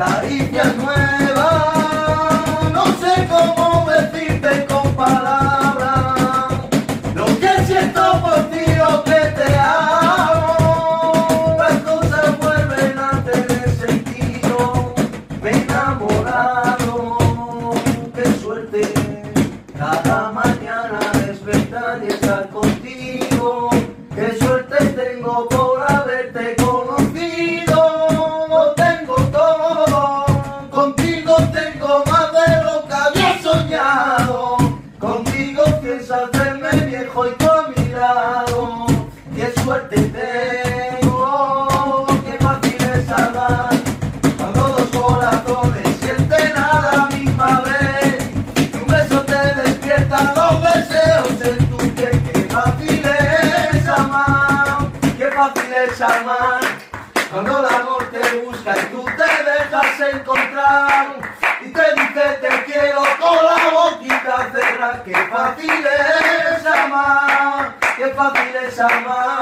caricias nuevas. No sé cómo decirte con palabras lo que siento por ti, lo que te amo. Las cosas vuelven a tener sentido. Me he enamorado, qué suerte. Cada mañana despertar y estar contigo. Qué suerte tengo por pienso viejo y lado. Qué suerte tengo, qué fácil es amar. Cuando dos corazones sienten a la misma vez. Y un beso te despierta los deseos en tu piel. Qué fácil es amar, qué fácil es amar. Cuando el amor te busca y tú te dejas encontrar y te dice te quiero con la boquita cerrada. Qué fácil es amar, qué fácil es amar.